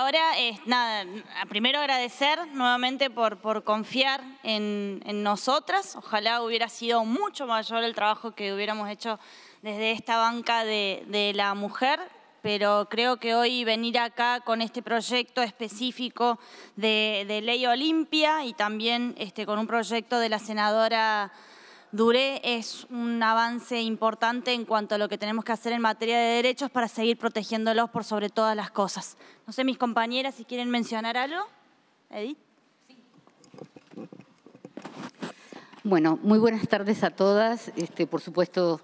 Ahora, nada, primero agradecer nuevamente por, por confiar en, nosotras. Ojalá hubiera sido mucho mayor el trabajo que hubiéramos hecho desde esta banca de, la mujer, pero creo que hoy venir acá con este proyecto específico de, Ley Olimpia y también este, con un proyecto de la senadora Duré es un avance importante en cuanto a lo que tenemos que hacer en materia de derechos para seguir protegiéndolos por sobre todas las cosas. No sé, mis compañeras, si quieren mencionar algo. Edith. Bueno, muy buenas tardes a todas. Este, por supuesto,